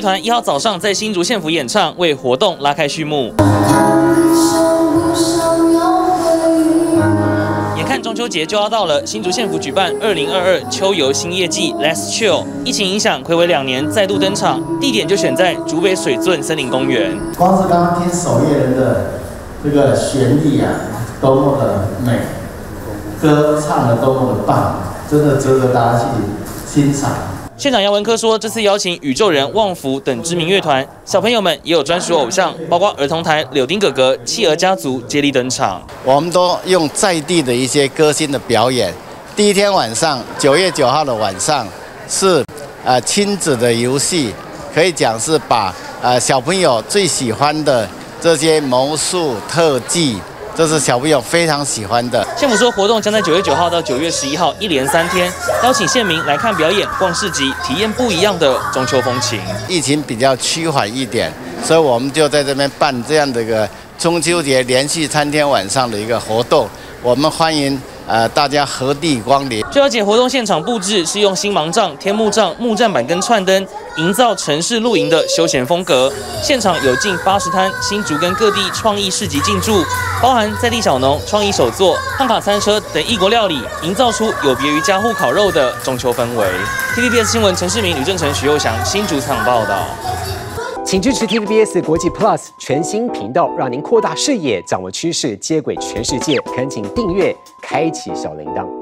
团一号早上在新竹县府演唱，为活动拉开序幕。眼看中秋节就要到了，新竹县府举办二零二二秋游新业季 Let's Chill，疫情影响，暌违两年再度登场，地点就选在竹北水圳森林公园。光是刚刚听守夜人的这个旋律啊，多么的美，歌唱的多么的棒，真的值得大家去欣赏。现场杨文科说，这次邀请宇宙人、旺福等知名乐团，小朋友们也有专属偶像，包括儿童台柳丁哥哥、企鹅家族接力登场。我们都用在地的一些歌星的表演。第一天晚上，九月九号的晚上是呃亲子的游戏，可以讲是把呃小朋友最喜欢的这些魔术特技。这是小朋友非常喜欢的。县府说，活动将在九月九号到九月十一号一连三天，邀请县民来看表演、逛市集，体验不一样的中秋风情。疫情比较趋缓一点，所以我们就在这边办这样的一个中秋节连续三天晚上的一个活动。我们欢迎。呃，大家何地光临？据了解活动现场布置是用星芒帐、天幕帐、木栈板跟串灯，营造城市露营的休闲风格。现场有近八十摊新竹跟各地创意市集进驻，包含在地小农、创意手作、汉卡餐车等异国料理，营造出有别于家户烤肉的中秋氛围。TVBS 新闻陈世明、吕正成、许佑祥新竹采访报道。请支持 TVBS 国际 Plus 全新频道，让您扩大视野，掌握趋势，接轨全世界。恳请订阅，开启小铃铛。